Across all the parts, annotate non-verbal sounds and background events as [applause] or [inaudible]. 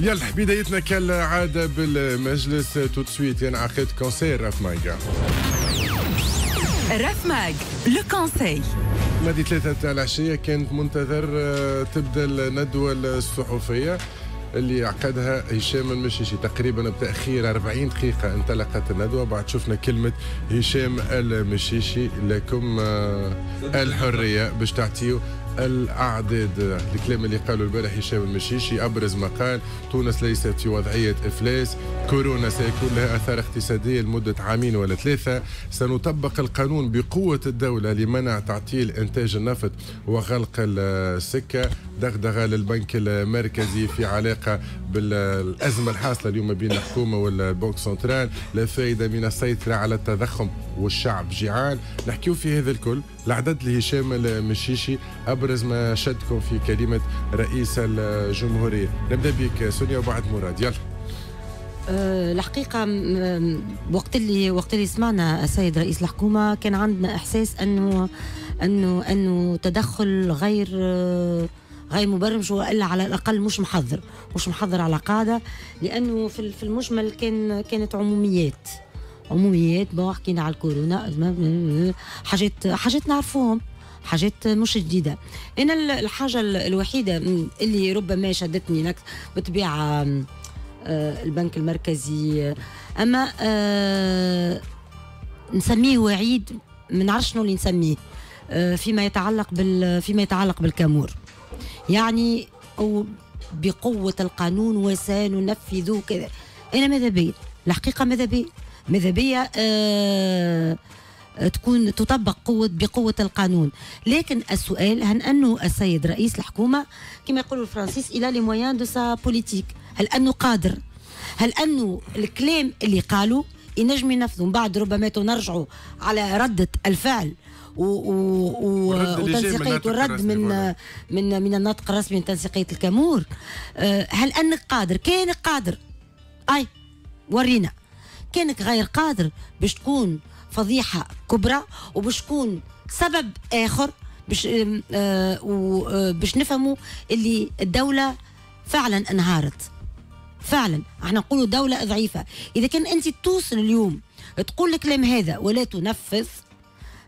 يلا بدايتنا كالعادة بالمجلس. تو سويت ينعقد كونسير رأف مايكا رأف ماج لو كونسي نادي ثلاثة تاع العشية كانت منتظر آه، تبدأ الندوة الصحفية اللي عقدها هشام المشيشي. تقريبا بتأخير 40 دقيقة انطلقت الندوة. بعد شفنا كلمة هشام المشيشي لكم آه، الحرية باش تعطيو الأعداد. الكلام اللي قالوا البارح هشام المشيشي أبرز ما قال تونس ليست في وضعية إفلاس. كورونا سيكون لها آثار اقتصادية لمدة عامين ولا ثلاثة. سنطبق القانون بقوة الدولة لمنع تعطيل إنتاج النفط وغلق السكة. دغدغة للبنك المركزي في علاقة بالأزمة الحاصلة اليوم بين الحكومة وال banque centrale. لا فائده من السيطرة على التضخم والشعب جيعان. نحكيو في هذا الكل العدد لهشام المشيشي ابرز ما شدكم في كلمة رئيس الجمهورية؟ نبدأ بك سونيا وبعد مراد يلا. أه الحقيقة وقت اللي وقت اللي سمعنا السيد رئيس الحكومة كان عندنا إحساس أنه أنه أنه تدخل غير أه غير مبرمج وإلا على الأقل مش محضر مش محضر على قاعدة لأنه في في المجمل كان كانت عموميات عموميات بون حكينا على الكورونا حاجات حاجات نعرفوهم. حاجات مش جديدة. أنا الحاجة الوحيدة اللي ربما شدتني لك بطبيعة آه، البنك المركزي. أما آه، نسميه وعيد ما نعرفش شنو اللي نسميه آه، فيما يتعلق بال فيما يتعلق بالكامور. يعني أو بقوة القانون وسننفذ كذا. أنا ماذا بي؟ الحقيقة ماذا بي؟ ماذا بي آه تكون تطبق قوة بقوة القانون. لكن السؤال هل أنه السيد رئيس الحكومة كما يقولوا الفرنسيس il a les moyens de sa politique. هل أنه قادر؟ هل أنه الكلام اللي قالوا ينجم ينفذوا من بعد ربما نرجعوا على ردة الفعل وتنسيقيه والرد من من من الناطق الرسمي من تنسيقية الكامور. آه، هل أنك قادر؟ كانك قادر. أي ورينا. كأنك غير قادر باش تكون فضيحة كبرى وباش تكون سبب آخر باش آه، آه، باش نفهموا اللي الدولة فعلا انهارت. فعلا. إحنا نقولوا دولة ضعيفة. إذا كان أنت توصل اليوم تقول الكلام هذا ولا تنفذ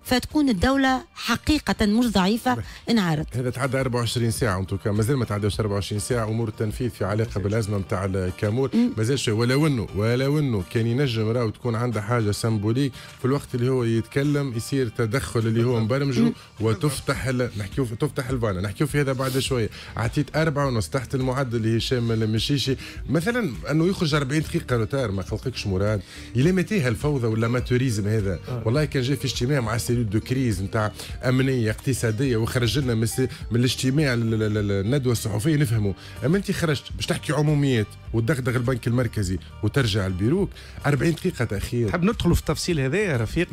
فتكون الدولة حقيقة مش ضعيفة. انهارت هذا تعدى 24 ساعة أنتم مازال ما تعداش 24 ساعة. أمور التنفيذ في علاقة بالأزمة نتاع الكامور. مازال شيء ولو أنه ولو أنه كان ينجم راهو تكون عنده حاجة سمبوليك في الوقت اللي هو يتكلم يصير تدخل اللي هو مبرمجه وتفتح نحكيو تفتح الفانا نحكيو في هذا بعد شوية. عطيت أربعة ونص تحت المعدل هشام المشيشي. مثلا أنه يخرج 40 دقيقة retard ما خلقكش مراد. يلمتيها الفوضى وال amateurisme هذا. آه. والله كان جاي في اجتماع مع période de crise نتاع امنيه اقتصاديه وخرج لنا من, من الاجتماع الندوه الصحفيه نفهموا اما انت خرجت باش تحكي عموميات وتدغدغ البنك المركزي وترجع البيروك 40 دقيقه تاخير حاب ندخلوا في التفصيل هذا يا رفيق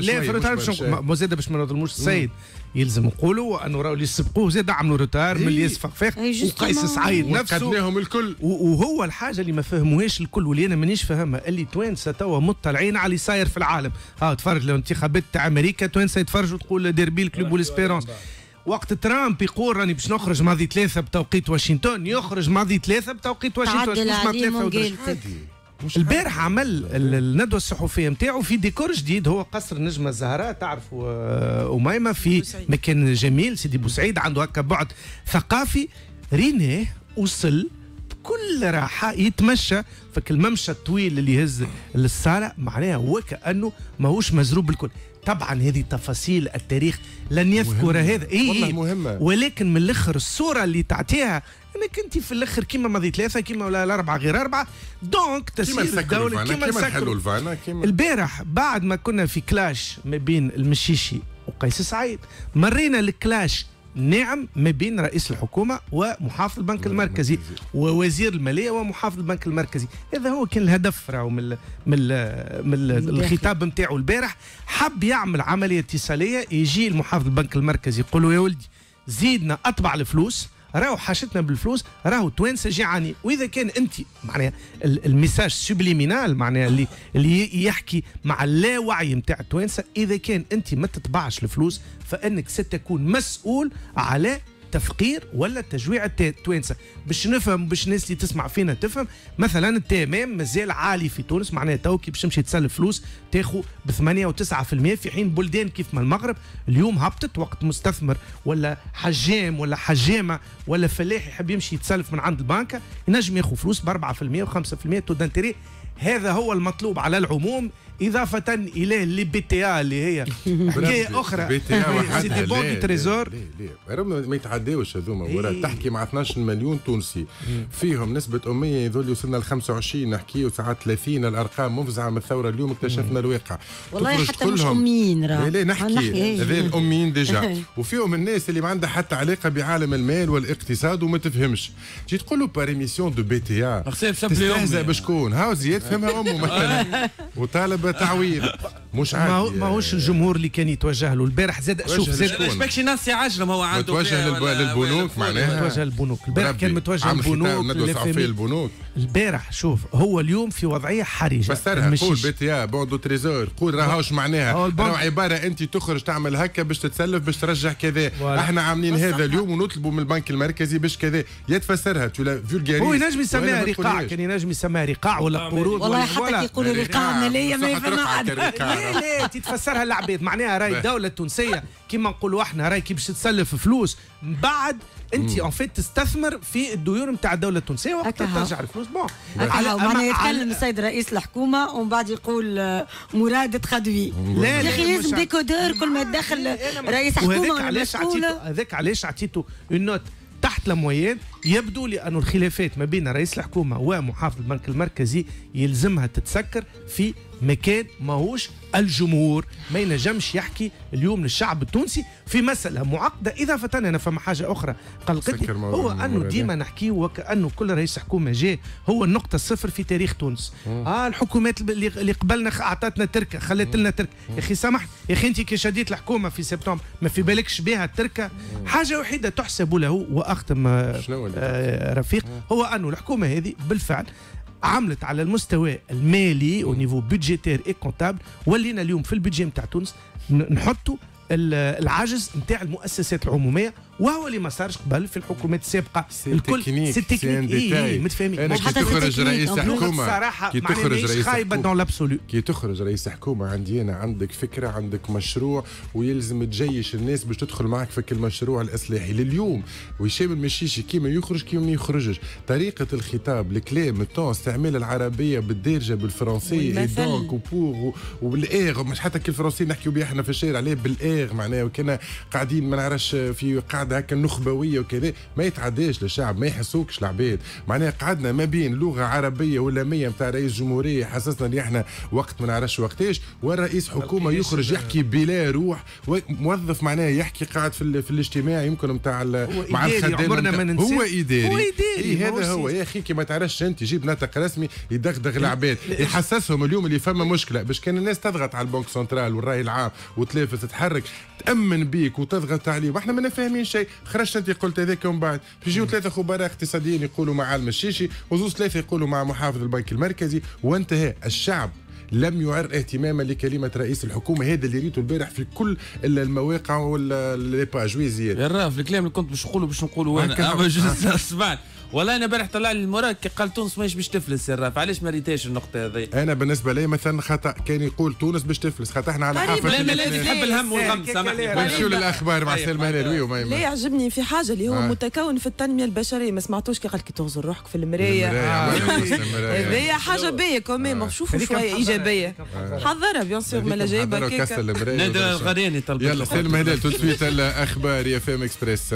لا في ال retard باش زاد باش ما نظلموش السيد يلزم نقولوا انه راهو اللي سبقوه زاد عملوا retard من الياس الفخفاخ وقيس سعيد نفسه الكل وهو الحاجة اللي ما فهموهاش الكل واللي أنا مانيش فاهمها اللي توانسه توا مطلعين على اللي صاير في العالم ها تفرج الانتخابات تاع أمريكا توانسه يتفرجوا تقول derby ال Club وال Espérance وقت ترامب يقول راني باش نخرج ماضي ثلاثة بتوقيت واشنطن يخرج ماضي ثلاثة بتوقيت واشنطن ثلاثة البارح عمل الندوة الصحفية نتاعو في ديكور جديد هو قصر النجمه الزهراء تعرفوا أميمة في مكان جميل سيدي بوسعيد عنده هكا بعد ثقافي. رينيه وصل بكل راحة يتمشى. فك الممشى الطويل اللي يهز للصالة معناها وكأنه ماهوش مزروب بالكل طبعا هذه تفاصيل التاريخ لن يذكر هذا. إيه. والله مهمة. ولكن من الآخر الصورة اللي تعطيها إنك أنت في الآخر كيما ماضي ثلاثة كيما ولا الاربعه غير أربعة. donc تسير الدولة كيما نحلوا الفانا كيما البارح بعد ما كنا في clash ما بين المشيشي وقيس سعيد مرينا ال clash نعم ما بين رئيس الحكومة ومحافظ البنك المركزي ووزير المالية ومحافظ البنك المركزي. هذا هو كان الهدف راهو من من من الخطاب نتاعو البارح حب يعمل عملية اتصالية يجي المحافظ البنك المركزي يقول له يا ولدي زيدنا أطبع الفلوس راهو حاشتنا بالفلوس راهو توانسه جيعانين وإذا كان أنت معناها ال message subliminal معناها اللي اللي يحكي مع اللاوعي نتاع التوانسه إذا كان أنت ما تطبعش الفلوس فإنك ستكون مسؤول على تفقير ولا تجويع التوانسه باش نفهم باش الناس اللي تسمع فينا تفهم مثلا ال TMM مازال عالي في تونس معناها تو كي باش تمشي تسلف فلوس تاخذ ب 8 و9% في حين بلدان كيف ما المغرب اليوم هبطت وقت مستثمر ولا حجام ولا حجامة ولا فلاح يحب يمشي يتسلف من عند البنكة ينجم ياخذ فلوس ب 4% و5% تو d'intérêt هذا هو المطلوب على العموم إضافة إلى les BTA اللي هي. [laughs] حكاية أخرى. BTA [laughs] وحدها c'est des bons لا، de trésor ما يتعداوش هذوما. إيه. ورا تحكي مع 12 مليون تونسي. فيهم نسبة أمية يظل وصلنا ل 25 نحكيو ساعات 30 الأرقام مفزعة من الثورة اليوم اكتشفنا الواقع. والله حتى مش كلهم- اميين راه. لا نحكي. إيه. هذا الاميين déjà. وفيهم الناس اللي ما عندها حتى علاقة بعالم المال والاقتصاد وما تفهمش. جي تقول له par émission de BTA تستهزأ. بشكون؟ هاو زياد فهمها أمه مثلا. [laughs] وطالب تعويض. مش ما عادي. هو ماهوش الجمهور اللي كان يتوجه له. البارح زاد شوف زاد شي ناس يعجلهم هو عنده متوجه للبنوك معناها. متوجه للبنوك. البارح. كان متوجه للبنوك لل famille. البنوك. البارح شوف هو اليوم في وضعية حرجة. فسرها مش- قول BTA bons de trésor. قول راهوش معناها. راهو عبارة أنت تخرج تعمل هكا باش تتسلف باش ترجع كذا. إحنا عاملين هذا اليوم ونطلبوا من البنك المركزي باش كذا. يا تفسرها هو ينجم يسميها رقاع كان ينجم يسميها رقاع ولا قروض والله حتى كي يقولوا رقاع. مالية ما يفهم عاد [laughs] لا لا تتفسرها العباد معناها راهي الدولة التونسيه كيما نقولوا إحنا راهي كي باش تسلف فلوس من بعد انت en fait تستثمر في الديون نتاع الدولة التونسيه وقت. ترجع الفلوس bon على- معناها يتكلم السيد رئيس الحكومة ومن بعد يقول آه، مراد تخدوي لا يا لا أخي لازم décodeur كل ما تدخل رئيس حكومه ولا علاش عطيته مسؤول هذاك علاش عطيته une note تحت ال moyenne يبدو لأن الخلافات ما بين رئيس الحكومة ومحافظ البنك المركزي يلزمها تتسكر في مكان ماهوش الجمهور. ما ينجمش يحكي اليوم للشعب التونسي في مسألة معقدة. إضافة أنا فما حاجة أخرى. قلقتني هو أنه ديما نحكيه وكأنه كل رئيس حكومة جاء هو النقطة الصفر في تاريخ تونس. آه الحكومات اللي قبلنا أعطتنا تركة خلت لنا تركة يا أخي سامحني يا أخي أنت كي شديت الحكومة في سبتمبر ما في بالكش بها التركة حاجة وحيدة تحسب له وأختم آه، شنو رفيق. هو أنه الحكومة هذه بالفعل عملت على المستوى المالي au niveau budgétaire et comptable ولينا اليوم في ال budget نتاع تونس نحطوا العجز نتاع المؤسسات العمومية وهو اللي ما صارش قبل في الحكومات السابقة. الكل c'est technique اي متفاهمين. أنا كي تخرج رئيس حكومة كي تخرج رئيس خايبة حكومة. dans l'absolu كي تخرج رئيس حكومة عندي أنا عندك فكرة عندك مشروع ويلزم تجيش الناس باش تدخل معك في كل مشروع الإصلاحي. لليوم وهشام المشيشي كيما يخرج كيما ما يخرجش. طريقة الخطاب الكلام ال ton استعمال بالفرنسية والمثل. اي دونك وبور وبالاغ مش حتى كي الفرنسي نحكيو بها إحنا في الشارع عليه بالآغ. معناها وكنا قاعدين ما نعرفش في قاعدة هكا نخبوية وكذا. ما يتعداش للشعب ما يحسوكش العباد. معناها قعدنا ما بين لغة عربية ولا مية نتاع رئيس جمهورية حسسنا اللي إحنا وقت ما نعرفش وقتاش. والرئيس لقيناش يخرج يحكي بلا روح موظف معناه يحكي قاعد في, في الاجتماع يمكن نتاع مع الخدام عمرنا ما. هو إداري هو إداري، إيه هذا هو. يا أخي كي ما تعرفش أنت جيب نطق رسمي يدغدغ العباد. يحسسهم اليوم اللي فما مشكلة. باش كان الناس تضغط على البنك سنترال والراي العام وتلافس تحرك تأمن بيك وتضغط عليه وإحنا ما فاهمين شيء. خرجت أنت قلت هذاك ومن بعد. يجيو ثلاثة خبراء اقتصاديين يقولوا مع علم الشيشي وزوز ثلاثة يقولوا مع محافظ البنك المركزي. وانتهى الشعب لم يعر اهتماما لكلمة رئيس الحكومة. هذا اللي ريته البارح في كل المواقع ولا باج ويزيد يا راف الكلام اللي كنت باش نقوله باش نقوله أنا. أما [laughs] اسمعني والله أنا امبارح طلع لي المراك كي قال تونس ماهيش باش تفلس يا راف علاش ما ريتاش النقطة هذه؟ أنا بالنسبة لي مثلا خطأ. كان يقول تونس باش تفلس. خاطر إحنا على قريب. حافة لا. لازم. تحب الهم والغم سامحني. ونمشيو للأخبار مع طيب، سلمى طيب. هلالوي وما لا يعجبني في حاجة اللي هو آه. متكون في التنمية البشرية. ما سمعتوش كي قال كي تغزر روحك في المراية. هذه [laughs] حاجة باهية كمان. شوفوا هذيك شوية ايجابيه هذيك حضرها بيان سور مالا جايبه كسر كيكة. المرايه نادر الغرياني طلب يلا سلمى هلال تو سويت الاخبار يا فام إكسبريس.